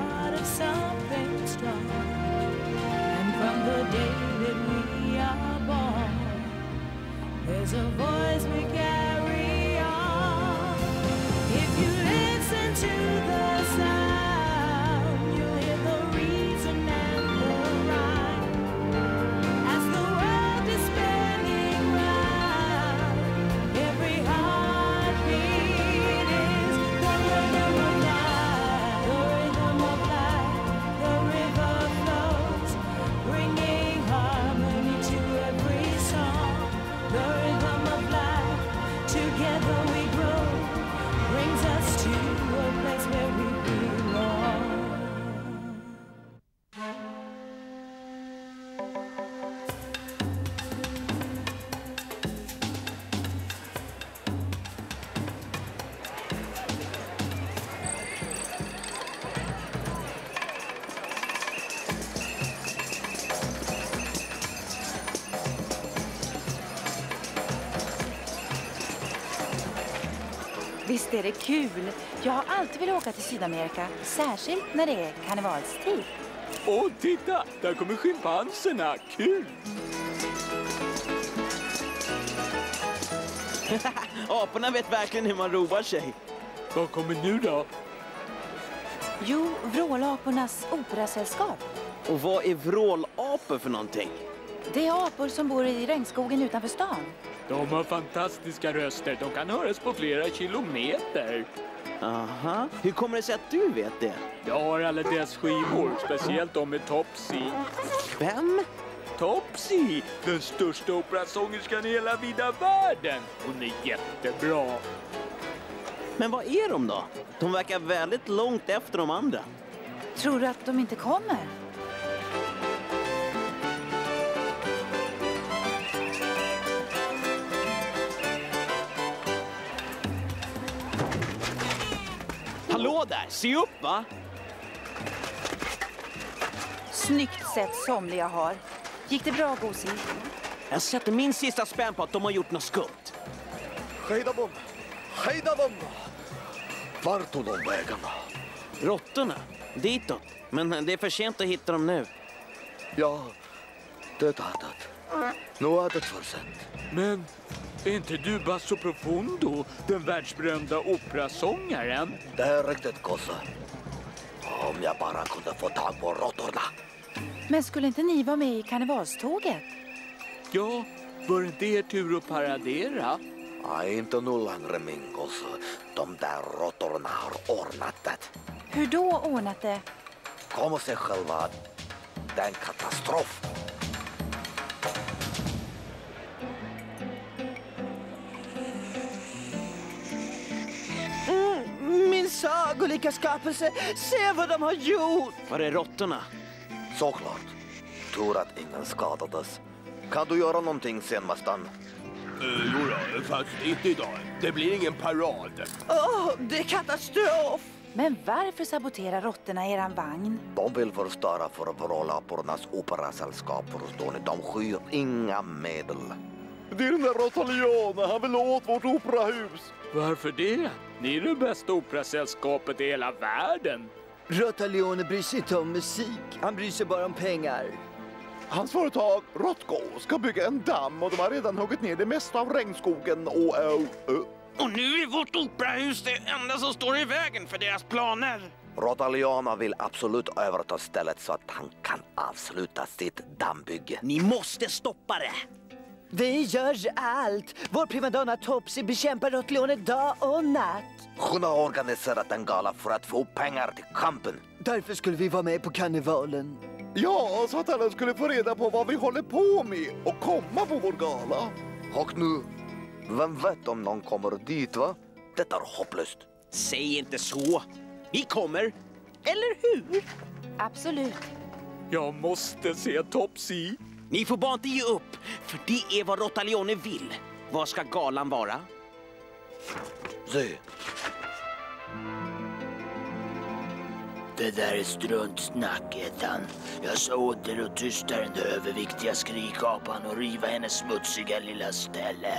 part of something strong. And from the day that we are born, there's a voice we carry on. If you listen to the är det kul? Jag har alltid velat åka till Sydamerika, särskilt när det är karnevalstid. Åh, titta! Där kommer schimpanserna. Kul! Aporna vet verkligen hur man roar sig. Vad kommer nu då? Jo, Vrålapornas operasällskap. Och vad är vrålapor för någonting? Det är apor som bor i regnskogen utanför stan. De har fantastiska röster. De kan höras på flera kilometer. Aha. Hur kommer det sig att du vet det? Jag har alla deras skivor, speciellt de med Topsy. Vem? Topsy, den största operasångerskan i hela vida världen. Hon är jättebra. Men vad är de då? De verkar väldigt långt efter de andra. Tror du att de inte kommer? Hallå där! Se upp va! Snyggt sett somliga har. Gick det bra, Gosi? Jag sätter min sista spänn på att de har gjort något skumt. Hejda dem! Hejda dem! Vart tog de vägen? Råttorna? Ditåt. Men det är för sent att hitta dem nu. Ja, det är det. Nu är det för sent. Men är inte du Basso Profundo, den världsberömda operasångaren? Det är riktigt, gosse. Om jag bara kunde få tag på råttorna. Men skulle inte ni vara med i karnevalståget? Ja, var det inte er tur att paradera? Nej, inte nu längre, min gosse. De där råttorna har ordnat det. Hur då ordnat det? Kom och se själva. Det är en katastrof. Sagolika skapelse, se vad de har gjort! Var är råttorna? Såklart. Tur att ingen skadades. Kan du göra någonting sen, Mastan? Uh, Jodå, fast inte idag. Det blir ingen parad. Åh, det är katastrof! Men varför saboterar råttorna eran vagn? De vill förstöra för vrålapornas operasällskap, förstår ni. De skyr inga medel. Det är den där Rotaliana, han vill åt vårt operahus. Varför det? Ni är det bästa operasällskapet i hela världen. Rotalione bryr sig inte om musik. Han bryr sig bara om pengar. Hans företag Rotko ska bygga en damm och de har redan huggit ner det mesta av regnskogen och... Uh, uh. Och nu är vårt operahus det enda som står i vägen för deras planer. Rotaliana vill absolut överta stället så att han kan avsluta sitt dammbygge. Ni måste stoppa det! Vi gör allt. Vår primadonna Topsy bekämpar Rotalione dag och natt. Hon har organiserat en gala för att få pengar till kampen. Därför skulle vi vara med på karnevalen. Ja, så att alla skulle få reda på vad vi håller på med och komma på vår gala. Och nu, vem vet om någon kommer dit, va? Det är hopplöst. Säg inte så. Vi kommer. Eller hur? Absolut. Jag måste se Topsy. Ni får bara inte ge upp, för det är vad Rottalione vill. Vad ska galan vara? Se, Det där är struntsnack, Ethan. Jag sa åt er att tysta den där överviktiga skrikapan och riva hennes smutsiga lilla ställe.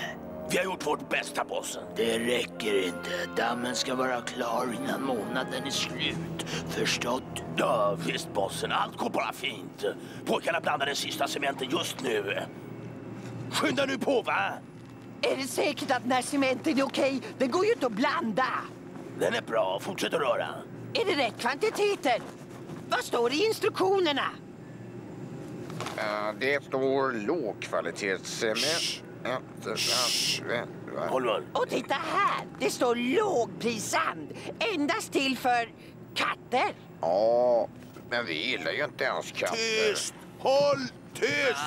Vi har gjort vårt bästa, bossen. Det räcker inte. Dammen ska vara klar innan månaden är slut. Förstått? Ja, visst, bossen. Allt går bara fint. Pojkarna blandar den sista cementen just nu. Skynda nu på, va? Är det säkert att den här cementen är okej? Den går ju inte att blanda. Den är bra. Fortsätt att röra. Är det rätt kvantiteter? Vad står det i instruktionerna? Ja, det står lågkvalitetscement. Håll. Och titta här! Det står lågprissand. Endast till för katter. Ja, men vi gillar ju inte ens katter. Tyst! Håll tyst!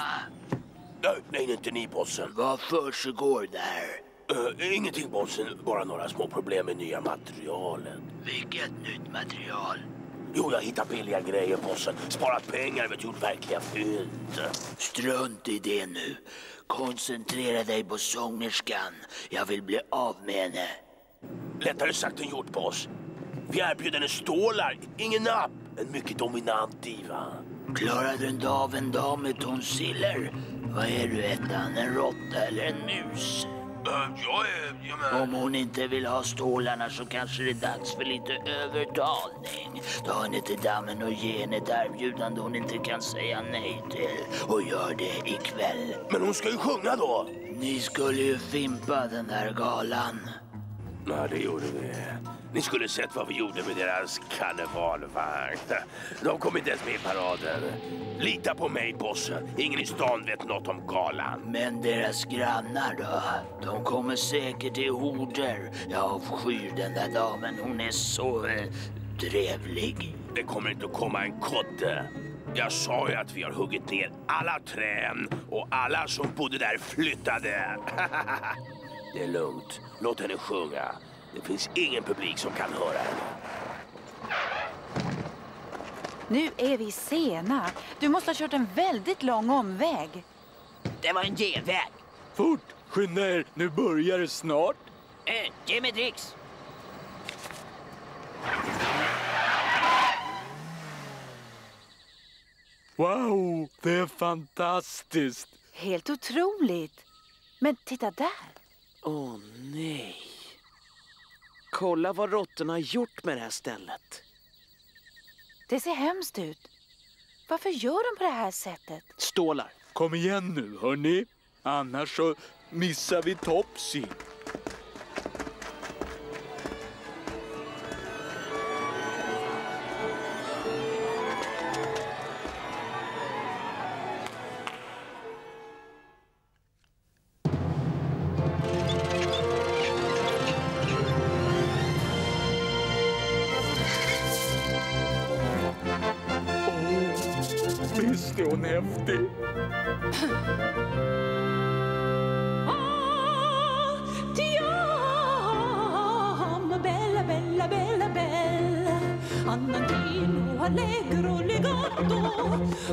Nej, nej, inte ni, bossen. Vad försiggår där? Uh, ingenting, bossen. Bara några små problem med nya materialet. Vilket nytt material? Jo, jag hittar billiga grejer, bossen. Sparat pengar, vet gjort verkliga fynd. Strunt i det nu. Koncentrera dig på sångerskan. Jag vill bli av med henne. Lättare sagt än gjort, boss. Vi erbjuder henne stålar, ingen napp. En mycket dominant diva. Klarar du inte av en dam med tonsiller? Vad är du, ettan? En råtta eller en mus? Jag är... Jag menar... Om hon inte vill ha stålarna så kanske det är dags för lite övertalning. Ta henne till dammen och ge henne ett erbjudande hon inte kan säga nej till. Och gör det ikväll. Men hon ska ju sjunga då! Ni skulle ju fimpa den där galan. Ja, det gjorde vi. Ni skulle sett vad vi gjorde med deras karnevalvagn. De kom inte ens med i paraden. Lita på mig, bossen. Ingen i stan vet något om galan. Men deras grannar då? De kommer säkert i horder. Jag avskyr den där damen. Hon är så eh, trevlig. Det kommer inte att komma en kodde. Jag sa ju att vi har huggit ner alla träd och alla som bodde där flyttade. det är lugnt. Låt henne sjunga. Det finns ingen publik som kan höra henne. Nu är vi sena. Du måste ha kört en väldigt lång omväg. Det var en genväg. Fort! Skynda er, nu börjar det snart. Äh, ge mig dricks. Wow, det är fantastiskt! Helt otroligt. Men titta där. Åh nej. Kolla vad råttorna har gjort med det här stället. Det ser hemskt ut. Varför gör de på det här sättet? Stålar. Kom igen nu, hörni. Annars så missar vi Topsy.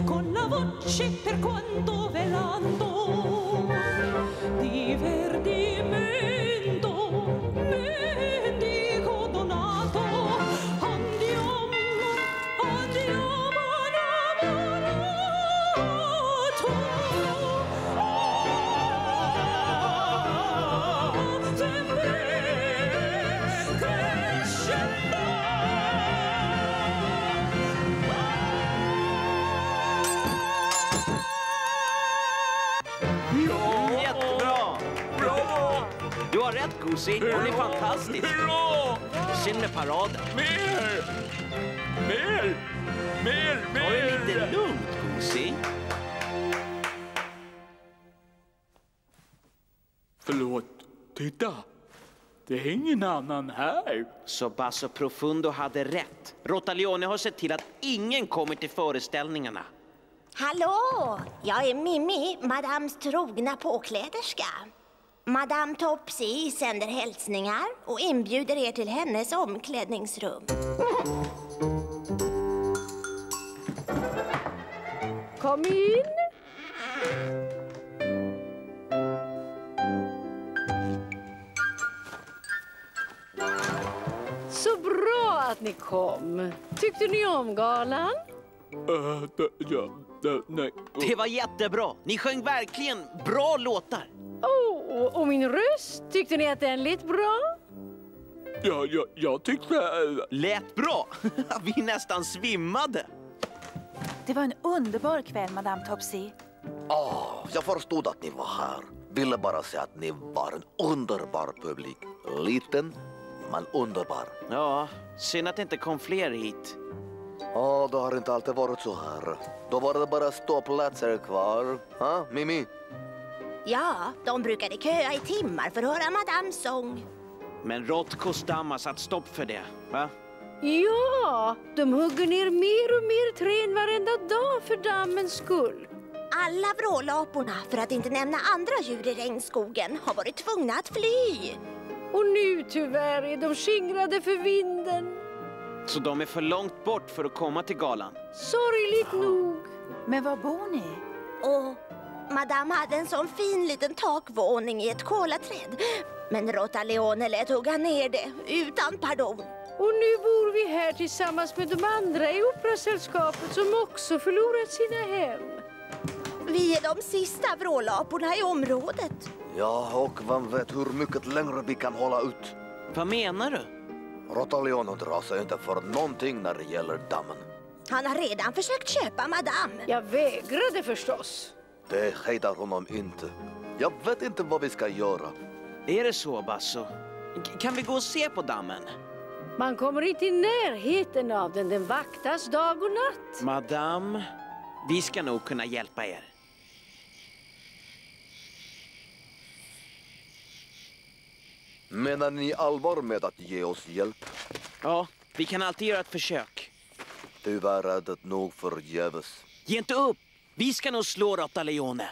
con la voce per quanto velando divertimento mendico Goosey. Hon är fantastisk. Hurra! Synd med paraden. Mer! Mer! Mer! Ta det lite Mer! lugnt Goosey. Förlåt. Titta! Det är ingen annan här. Så Basso Profundo hade rätt. Rottalione har sett till att ingen kommer till föreställningarna. Hallå! Jag är Mimmi, Madams trogna påkläderska. Madame Topsy sänder hälsningar och inbjuder er till hennes omklädningsrum. Kom in! Så bra att ni kom. Tyckte ni om galan? Uh, ja, nej. Det var jättebra. Ni sjöng verkligen bra låtar. Och, och min röst, tyckte ni att den lät bra? Ja, jag, jag tyckte... eh, Lät bra! Vi nästan svimmade. Det var en underbar kväll, Madame Topsy. Åh, jag förstod att ni var här. Ville bara säga att ni var en underbar publik. Liten, men underbar. Ja, synd att det inte kom fler hit. Ja, det har inte alltid varit så här. Då var det bara ståplatser kvar. Ha, Mimi? Ja, de brukade köa i timmar för att höra Madams sång. Men Rotkos damm har satt stopp för det, va? Ja, de hugger ner mer och mer trän varenda dag för dammens skull. Alla vrålaporna, för att inte nämna andra djur i regnskogen, har varit tvungna att fly. Och nu tyvärr är de skingrade för vinden. Så de är för långt bort för att komma till galan. Sorgligt nog. Men var bor ni? Och Madame hade en sån fin liten takvåning i ett kolaträd. Men Rota Leone lät hugga ner det utan pardon. Och nu bor vi här tillsammans med de andra i operasällskapet som också förlorat sina hem. Vi är de sista vrålaporna i området. Ja, och vem vet hur mycket längre vi kan hålla ut. Vad menar du? Rotalion drar sig inte för någonting när det gäller dammen. Han har redan försökt köpa Madame. Jag vägrade förstås. Det hejdar honom inte. Jag vet inte vad vi ska göra. Är det så, Basso? K- Kan vi gå och se på dammen? Man kommer inte i närheten av den. Den vaktas dag och natt. Madame, vi ska nog kunna hjälpa er. Menar ni allvar med att ge oss hjälp? Ja, vi kan alltid göra ett försök. Tyvärr är det nog förgäves. Ge inte upp! Vi ska nog slå Rotta Leone.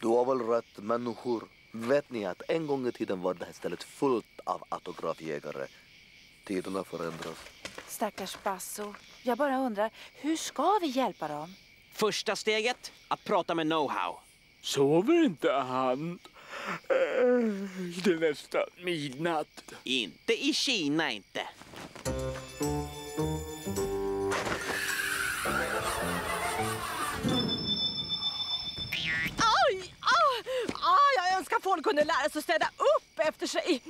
Du har väl rätt människor. Vet ni att en gång i tiden var det här stället fullt av autografjägare. Tiderna förändras. Stackars Basso. Jag bara undrar, hur ska vi hjälpa dem? Första steget, att prata med know-how. Sover inte han? Eh, Det är nästan midnatt. Inte i Kina inte. Folk kunde lära sig att städa upp efter sig.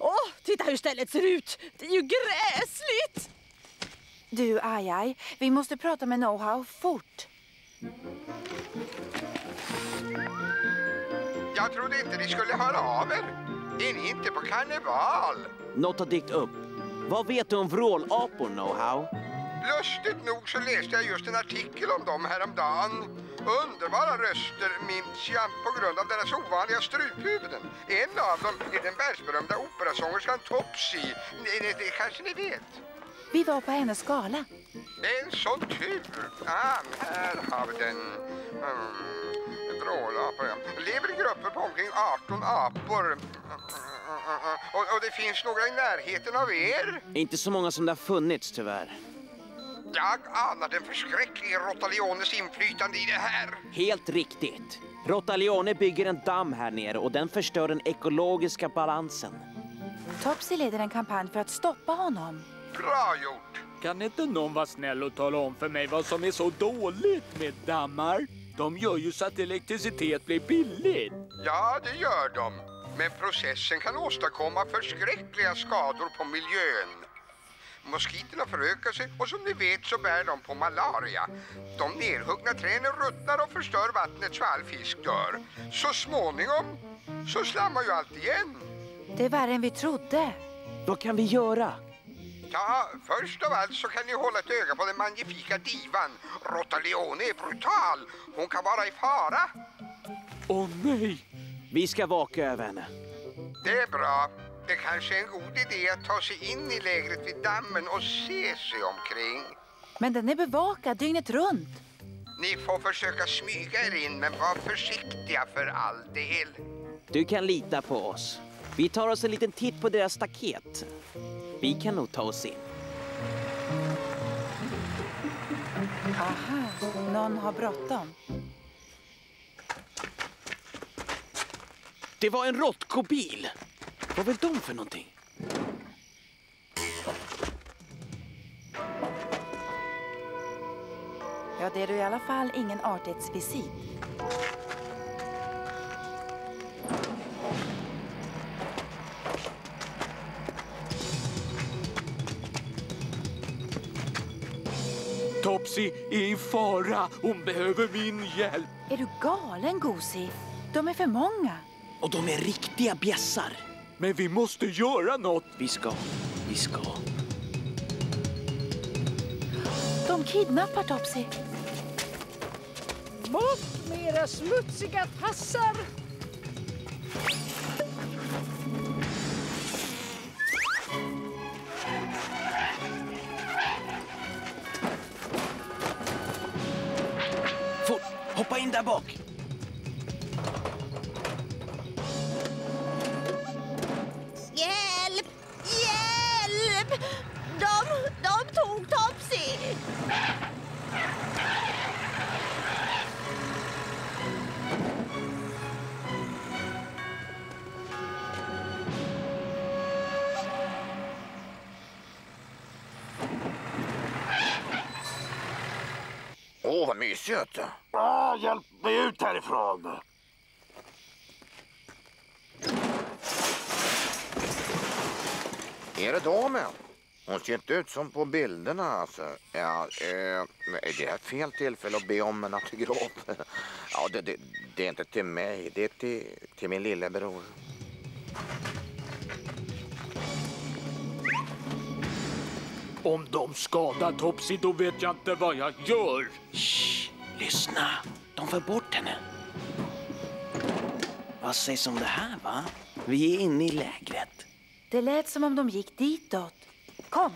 Åh, titta hur stället ser ut. Det är ju gräsligt. Du, aj, aj. Vi måste prata med know-how fort. Jag trodde inte ni skulle höra av er. Är ni inte på karneval? Något har dykt upp. Vad vet du om vrålapor, know-how? Lustigt nog så läste jag just en artikel om dem häromdagen. Underbara röster minns jag på grund av deras ovanliga struphuvuden. En av dem är den världsberömda operasångerskan Topsy. Det, det, kanske ni vet? Vi var på hennes gala. En sån tur! Ah, här har vi den. Mm, vrålapor, ja. Lever i grupper på omkring 18 apor. Och, och det finns några i närheten av er. Inte så många som det har funnits, tyvärr. Jag anar den förskräckliga Rotaliones inflytande i det här. Helt riktigt. Rotta Leone bygger en damm här nere och den förstör den ekologiska balansen. Topsy leder en kampanj för att stoppa honom. Bra gjort! Kan inte någon vara snäll och tala om för mig vad som är så dåligt med dammar? De gör ju så att elektricitet blir billigt. Ja, det gör de. Men processen kan åstadkomma förskräckliga skador på miljön. Moskiterna förökar sig och som ni vet så bär de på malaria. De nerhuggna träden ruttnar och förstör vattnet så all fisk dör. Så småningom så slammar ju allt igen. Det är värre än vi trodde. Vad kan vi göra? Ja, först av allt så kan ni hålla ett öga på den magnifika divan. Rotta Leone är brutal. Hon kan vara i fara. Åh nej! Vi ska vaka över henne. Det är bra. Det kanske är en god idé att ta sig in i lägret vid dammen och se sig omkring. Men den är bevakad dygnet runt. Ni får försöka smyga er in, men var försiktiga för all del. Du kan lita på oss. Vi tar oss en liten titt på deras staket. Vi kan nog ta oss in. Aha, någon har bråttom. Det var en råttkobil. Vad vill de för någonting? Ja, det är du i alla fall ingen artighetsvisit. Topsy är i fara. Hon behöver min hjälp. Är du galen, Gosi? De är för många. Och de är riktiga bjässar. Men vi måste göra något. Vi ska, vi ska. De kidnappar Topsy. Bort med era smutsiga tassar! Fort, hoppa in där bak. Åh, vad mysigt. Ah, hjälp mig ut härifrån. Är det damen? Hon ser inte ut som på bilderna alltså. Ja, eh, är det här fel tillfälle att be om en autograf? Ja, det, det, det är inte till mig. Det är till, till min lillebror. Om de skadar Topsy då vet jag inte vad jag gör. Shh, lyssna. De för bort henne. Vad sägs om det här, va? Vi är inne i lägret. Det lät som om de gick ditåt. Kom!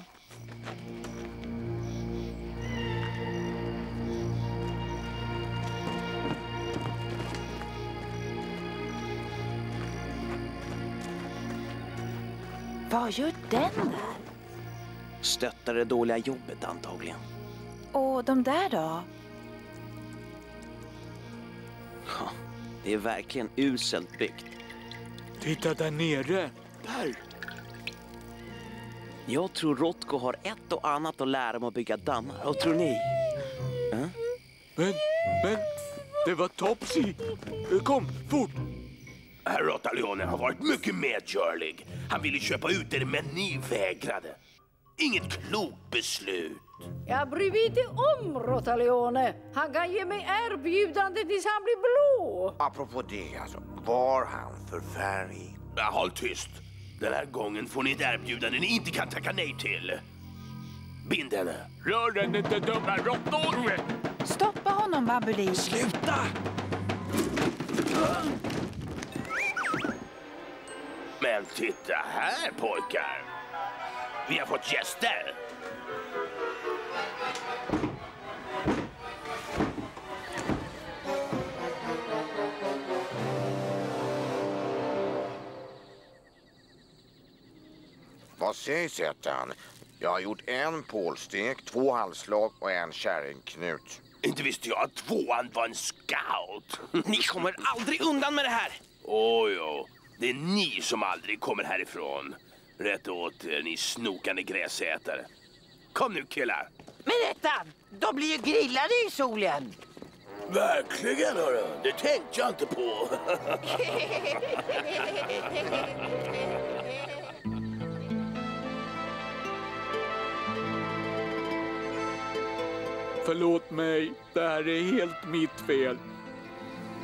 Vad gör den där? Stöttar det dåliga jobbet antagligen. Och de där då? Ja, det är verkligen uselt byggt. Titta där nere. Där. Jag tror Rotko har ett och annat att lära om att bygga dammar. Och tror ni? Äh? Men, men, det var Topsy. Kom, fort. Herr Rottalione har varit mycket medgörlig. Han ville köpa ut er men ni vägrade. Inget klokt beslut. Jag bryr mig inte om Rotaleone. Han kan ge mig erbjudande tills han blir blå. Apropå det alltså, var han för färg? Ja, håll tyst. Den här gången får ni ett erbjudande ni inte kan tacka nej till. Bind henne. Rör den inte dumma råttor! Stoppa honom, Babuli. Sluta! Men titta här pojkar. Vi har fått gäster. Vad sägs ettan? Jag har gjort en pålstek, två halvslag och en kärringknut. Inte visste jag att tvåan var en scout. Ni kommer aldrig undan med det här! Oj, oh, det är ni som aldrig kommer härifrån. Rätt åt er, ni snokande gräsätare. Kom nu killar. Men ettan, de blir ju grillade i solen. Verkligen hörru, det tänkte jag inte på. Förlåt mig. Det här är helt mitt fel.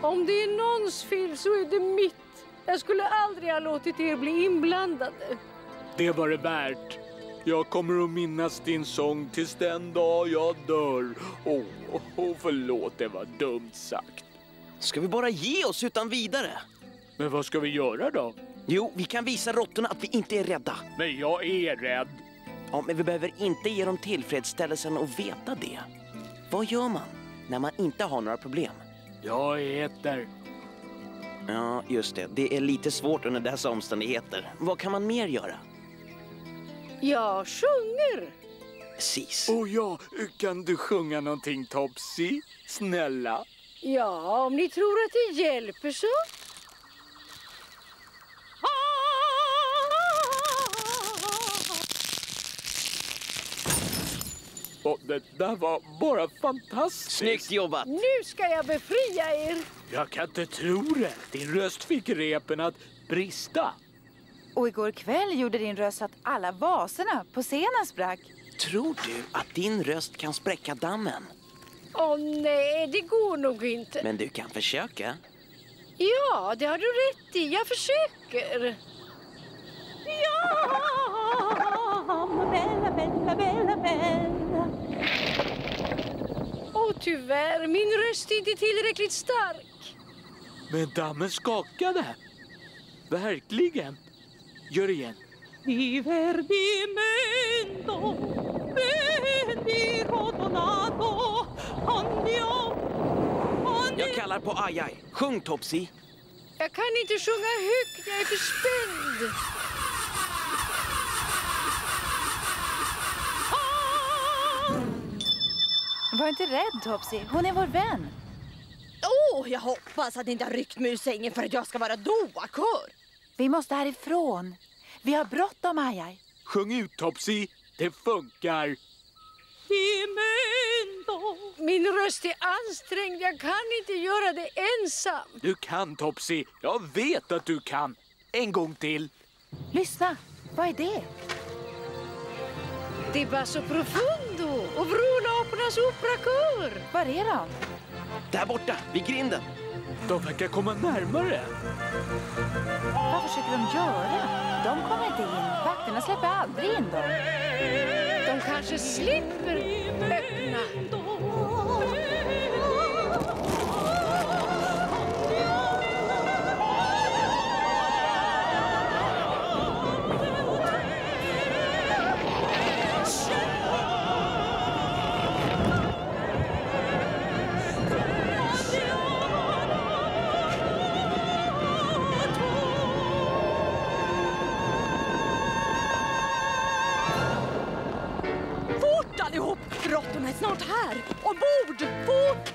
Om det är någons fel så är det mitt. Jag skulle aldrig ha låtit er bli inblandade. Det var det värt. Jag kommer att minnas din sång tills den dag jag dör. Åh, oh, förlåt, det var dumt sagt. Ska vi bara ge oss utan vidare? Men vad ska vi göra då? Jo, vi kan visa råttorna att vi inte är rädda. Men jag är rädd. Ja, men vi behöver inte ge dem tillfredsställelsen att veta det. Vad gör man när man inte har några problem? Jag äter. Ja, just det. Det är lite svårt under dessa omständigheter. Vad kan man mer göra? Jag sjunger. Precis. Och ja, kan du sjunga någonting Topsy? Snälla? Ja, om ni tror att det hjälper så. Och det där var bara fantastiskt. Snyggt jobbat! Nu ska jag befria er. Jag kan inte tro det. Din röst fick repen att brista. Och igår kväll gjorde din röst att alla vaserna på scenen sprack. Tror du att din röst kan spräcka dammen? Åh nej, det går nog inte. Men du kan försöka. Ja, det har du rätt i. Jag försöker. Ja, bella, bella, bella, bella. Åh, tyvärr. Min röst är inte tillräckligt stark. Men dammen skakade. Verkligen. Gör igen. Divertimento, vendi rotonato, andiamo, Jag kallar på Ajaj. Sjung Topsy. Jag kan inte sjunga högt. Jag är för spänd. Var inte rädd Topsy, hon är vår vän. Åh, jag hoppas att ni inte har ryckt mig ur sängen för att jag ska vara doakör. Vi måste härifrån. Vi har bråttom Ajaj. Sjung ut Topsy. Det funkar. Min röst är ansträngd. Jag kan inte göra det ensam. Du kan Topsy. Jag vet att du kan. En gång till. Lyssna, vad är det? Det är Basso Profundo och Vrålapornas operakör. Var är de? Där borta, vid grinden. De verkar komma närmare. Vad försöker de göra? De kommer inte in. Vakterna släpper aldrig in dem. De kanske slipper öppna. Råttorna är snart här. Ombord! Fort!